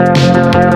Música